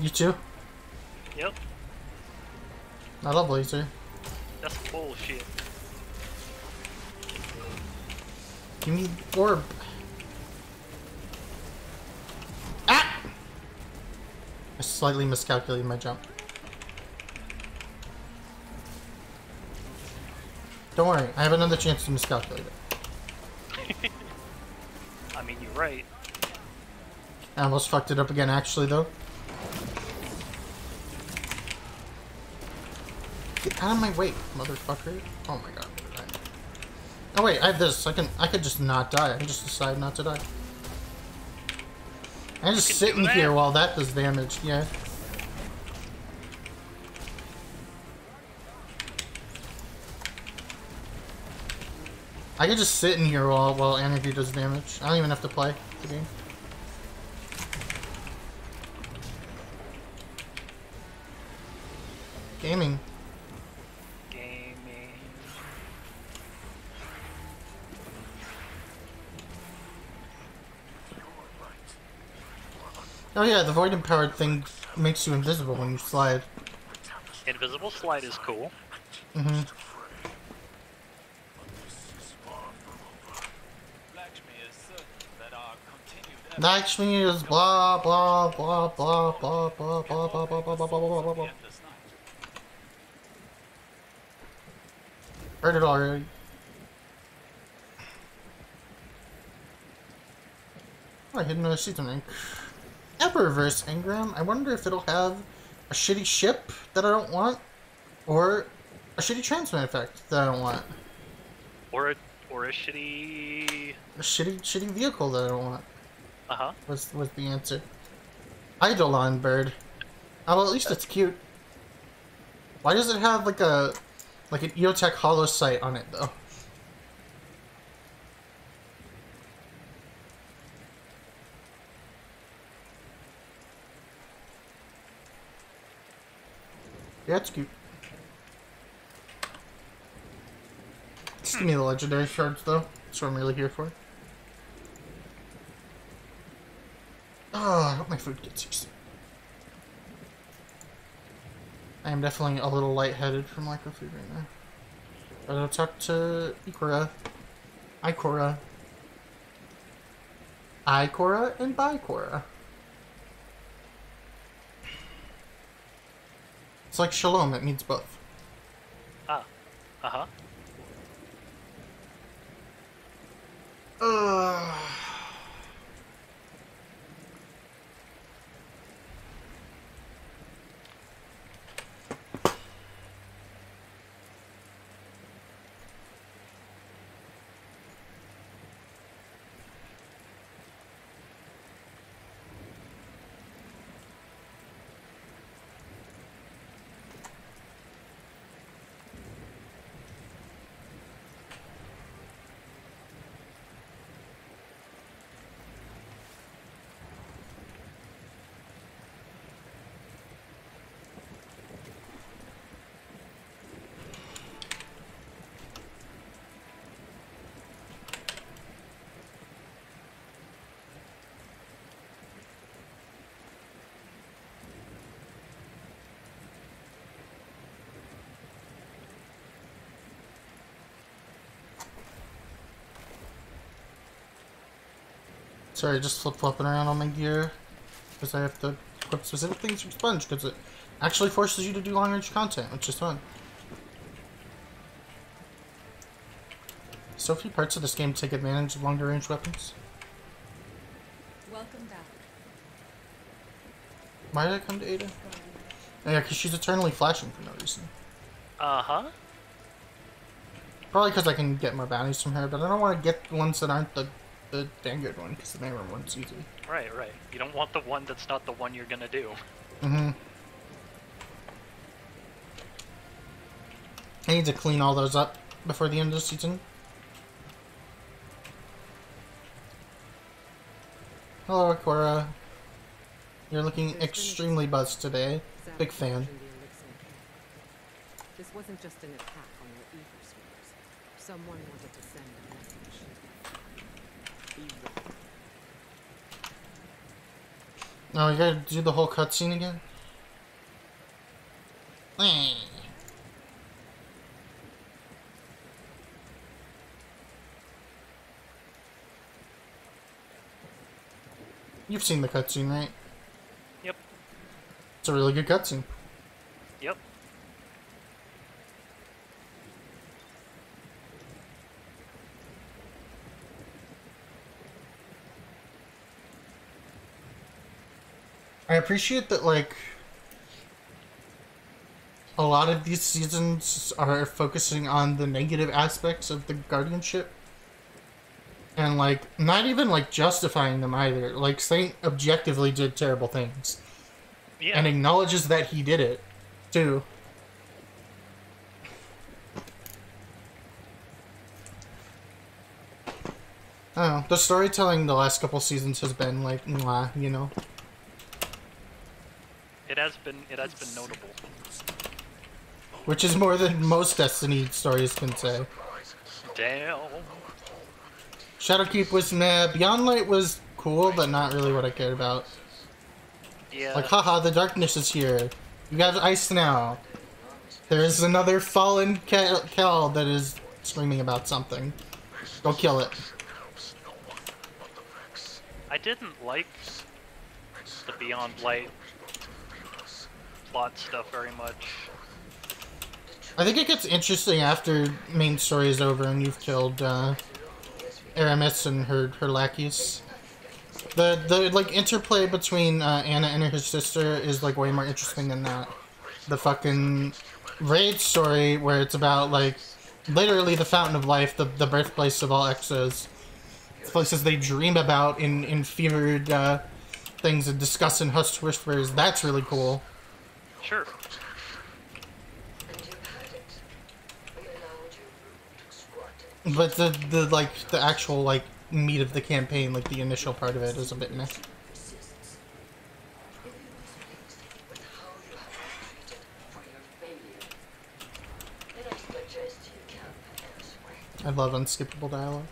You too? Yep. I love laser. That's bullshit. Give me orb. Ah! I slightly miscalculated my jump. Don't worry, I have another chance to miscalculate it. I mean, you're right. I almost fucked it up again, actually, though. Out of my way, motherfucker. Oh my god. Oh wait, I have this. I can I could just not die. I can just decide not to die. I'm just sitting here while that does damage, yeah. I could just sit in here while while energy does damage. I don't even have to play the game. Gaming. Oh yeah, the void empowered thing makes you invisible when you slide. Invisible slide is cool. Mm-hmm. Lakshmi is certain that our continued efforts Lakshmi is blah blah blah blah blah blah blah blah blah blah blah blah blah blah. Heard it already. Oh, I hit another season rank. Eververse Engram. I wonder if it'll have a shitty ship that I don't want, or a shitty transmat effect that I don't want. Or a or a shitty. A shitty shitty vehicle that I don't want. Uh huh. was was the answer. Eidolon bird. Oh, well, at least it's cute. Why does it have like a like an EOTech holo sight on it though? It's cute. Just give me the legendary shards, though. That's what I'm really here for. Oh, I hope my food gets soon. I am definitely a little lightheaded from lack of food right now. I'm gonna talk to Ikora. Ikora. Ikora and Bicora. It's like shalom, it means both. Ah. Uh huh. Ugh. Sorry, just flip flopping around on my gear because I have to equip specific things from Sponge because it actually forces you to do long range content, which is fun. So few parts of this game take advantage of longer range weapons. Welcome back. Why did I come to Ada? Oh, yeah, because she's eternally flashing for no reason. Uh huh. Probably because I can get more bounties from her, but I don't want to get ones that aren't the, the Vanguard one because the Vanguard one's easy. Right, right. You don't want the one that's not the one you're gonna do. Mm-hmm. I need to clean all those up before the end of the season. Hello, Ikora. You're looking extremely buzzed today. Big fan. This wasn't just an attack on your ether spheres. Someone wanted to send a message. Oh, you gotta do the whole cutscene again? You've seen the cutscene, right? Yep. It's a really good cutscene. Yep. I appreciate that, like, a lot of these seasons are focusing on the negative aspects of the guardianship. And, like, not even, like, justifying them either. Like, Saint objectively did terrible things. Yeah. And acknowledges that he did it, too. I don't know. The storytelling the last couple seasons has been, like, mwah, you know? It has been it has been notable. Which is more than most Destiny stories can say. Damn. Shadowkeep was meh. Beyond Light was cool, but not really what I cared about. Yeah. Like, haha, the darkness is here. You got ice now. There is another fallen Kel, Kel that is screaming about something. Go kill it. I didn't like the Beyond Light plot stuff very much. I think it gets interesting after main story is over and you've killed uh, Eramis and her her lackeys. The the like interplay between uh, Ana and her sister is like way more interesting than that. The fucking raid story where it's about like literally the fountain of life, the the birthplace of all exos, places they dream about in in fevered uh, things and discuss in hushed whispers. That's really cool. Sure. But the, the like the actual like meat of the campaign, like the initial part of it, is a bit missed. I love unskippable dialogue.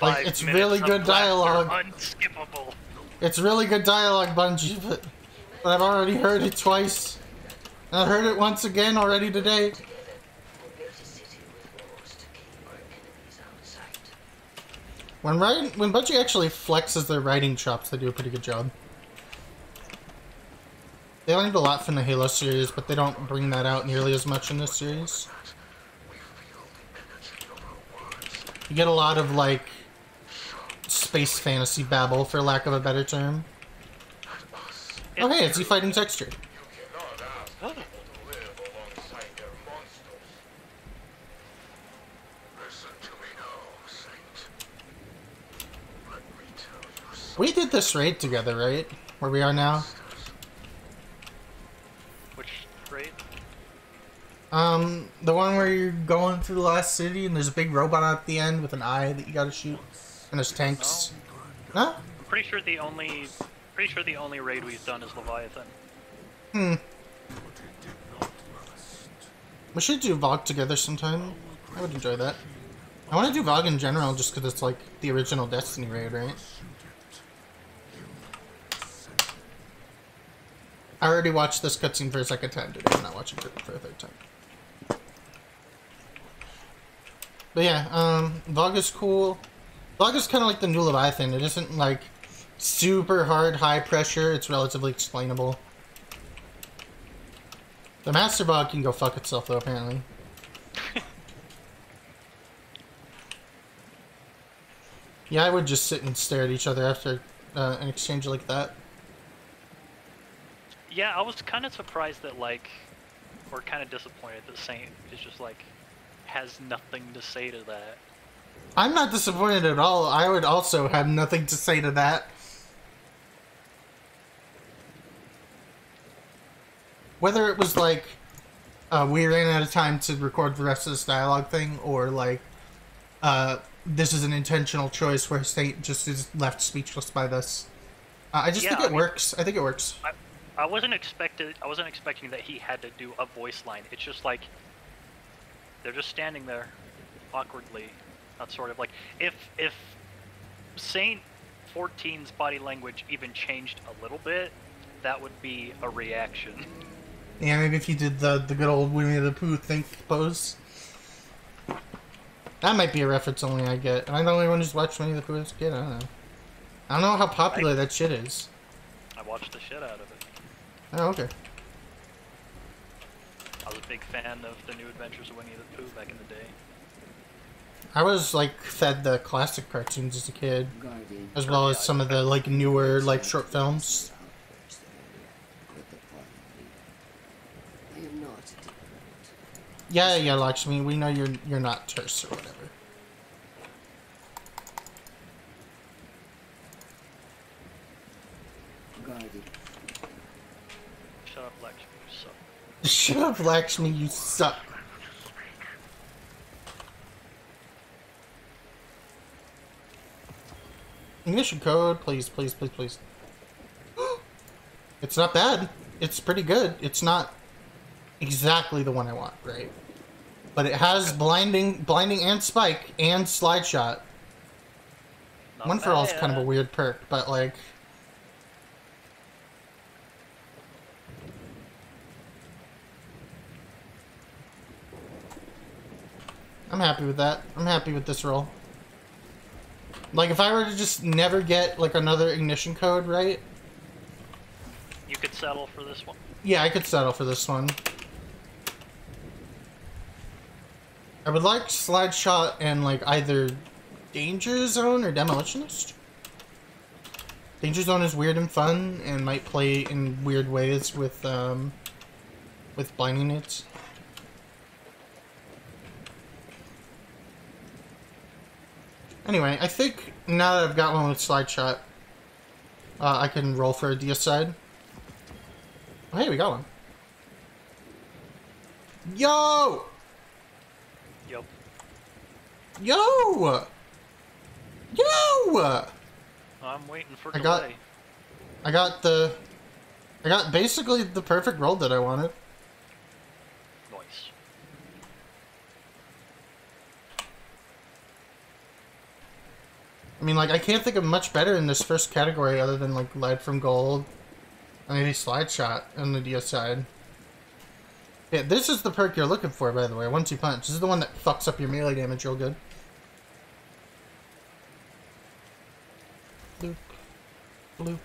Like it's really good dialogue. Unskippable. It's really good dialogue, Bungie, but, I've already heard it twice. I heard it once again already today. When writing, when Bungie actually flexes their writing chops, they do a pretty good job. They learned a lot from the Halo series, but they don't bring that out nearly as much in this series. You get a lot of like space fantasy babble, for lack of a better term. Oh hey, it's you fighting texture. Listen to me now, Saint. Let me tell you something. We did this raid together, right? Where we are now. Which great. Um, the one where you're going through the last city and there's a big robot at the end with an eye that you gotta shoot, and there's tanks. Huh? I'm pretty sure the only, pretty sure the only raid we've done is Leviathan. Hmm. We should do VOG together sometime. I would enjoy that. I want to do VOG in general just because it's like the original Destiny raid, right? I already watched this cutscene for a second time today. I'm not watching it for a third time. But yeah, um, VOG is cool. VOG is kind of like the new Leviathan. It isn't like super hard, high pressure. It's relatively explainable. The Master VOG can go fuck itself though, apparently. yeah, I would just sit and stare at each other after uh, an exchange like that. Yeah, I was kind of surprised that like, or kind of disappointed that Saint is just like, has nothing to say to that. I'm not disappointed at all. I would also have nothing to say to that. Whether it was like uh, we ran out of time to record the rest of this dialogue thing, or like uh, this is an intentional choice where Saint just is left speechless by this. Uh, I just Yeah, think I it mean- works. I think it works. I, I wasn't expected. I wasn't expecting that he had to do a voice line. It's just like they're just standing there, awkwardly. That's sort of like if if Saint 14's body language even changed a little bit, that would be a reaction. Yeah, maybe if you did the the good old Winnie the Pooh think pose. That might be a reference only I get. Am I the only one who's watched Winnie the Pooh as a kid? I don't know. I don't know how popular that shit is. I watched the shit out of it. Oh, okay. I was a big fan of the New Adventures of Winnie the Pooh back in the day. I was like fed the classic cartoons as a kid, as well as some of the like newer like short films. I am not different. Yeah, yeah, Lakshmi, we know you're you're not terse or whatever. Shut up, Lex. You suck. Shut up, Lakshmi, you suck. Ignition code, please, please, please, please. It's not bad. It's pretty good. It's not exactly the one I want, right? But it has blinding, blinding and spike and slide shot. Not One for all is kind of a weird perk, but like. I'm happy with that. I'm happy with this roll. Like, if I were to just never get, like, another ignition code, right? You could settle for this one. Yeah, I could settle for this one. I would like slide shot and, like, either danger zone or demolitionist. Danger zone is weird and fun and might play in weird ways with, um, with blinding it. Anyway, I think now that I've got one with slide shot, uh, I can roll for a deicide. Oh, hey, we got one. Yo! Yep. Yo! Yo! I'm waiting for I delay. got- I got the... I got basically the perfect roll that I wanted. Mean, like, I can't think of much better in this first category other than, like, Lead from Gold. And maybe Slide Shot on the Deicide. Yeah, this is the perk you're looking for, by the way. One two punch. This is the one that fucks up your melee damage real good. Bloop. Bloop.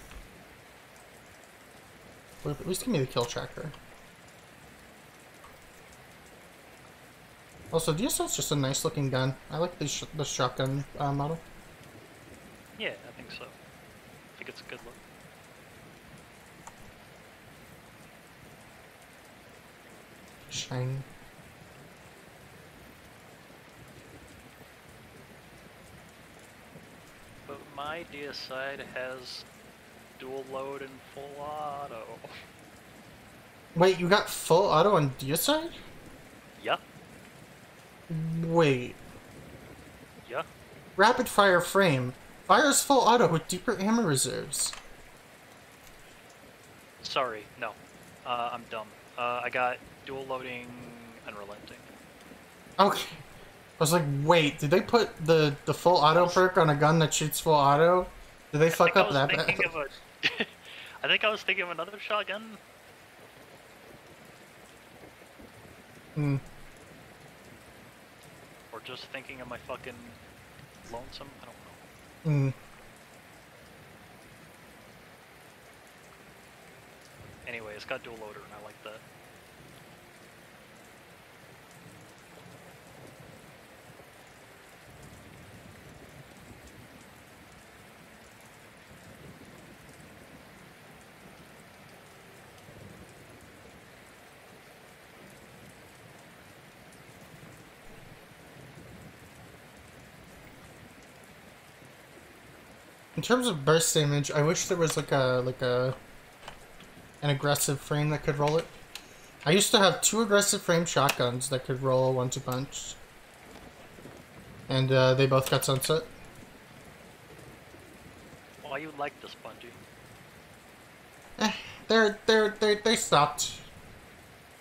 Bloop. At least give me the kill tracker. Also, Deicide's just a nice looking gun. I like the, sh the shotgun uh, model. Yeah, I think so. I think it's a good look. Shiny. But my Deicide has dual load and full auto. Wait, you got full auto on Deicide? Yeah, Wait. yeah. Rapid fire frame. Fires full auto with deeper ammo reserves. Sorry, no. Uh, I'm dumb. Uh, I got dual loading unrelenting. Okay. I was like, wait, did they put the, the full auto perk on a gun that shoots full auto? Did they fuck up that bad? a. I think I was thinking of another shotgun. Hmm. Or just thinking of my fucking lonesome. I Hmm. Anyway, it's got dual loader, and I like that. In terms of burst damage, I wish there was like a like a an aggressive frame that could roll it. I used to have two aggressive frame shotguns that could roll one two punch. And uh, they both got sunset. Why you like this, Bungie? Eh, they're they're they they stopped.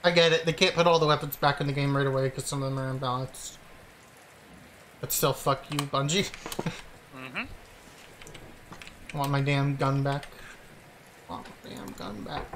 I get it. They can't put all the weapons back in the game right away because some of them are imbalanced. But still, fuck you, Bungie. Want my damn gun back. Want my damn gun back.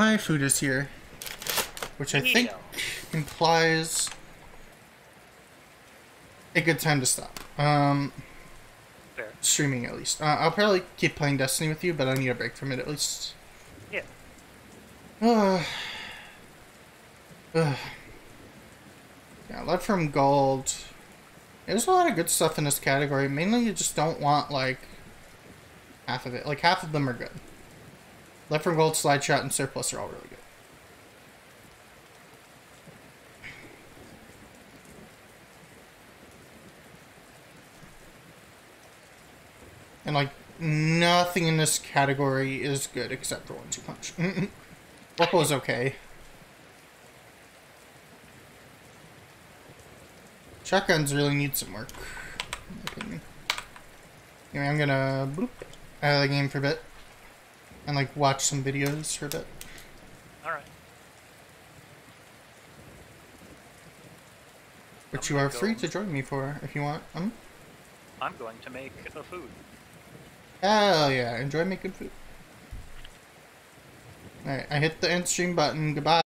My food is here, which I think implies a good time to stop. Um, Fair. streaming at least. Uh, I'll probably keep playing Destiny with you, but I need a break from it at least. Yeah. Uh, uh, yeah, Lead from Gold. There's a lot of good stuff in this category. Mainly, you just don't want like half of it. Like half of them are good. Lead from Gold, Slide Shot, and Surplus are all really good. And like nothing in this category is good except for one two punch. Orpo is okay. Shotguns really need some work. Anyway, I'm gonna boop out of the game for a bit and like watch some videos for a bit. All right. Which I'm you are free to join me for if you want. Um, I'm going to make a food. hell yeah, enjoy making food. Alright, I hit the end stream button. Goodbye.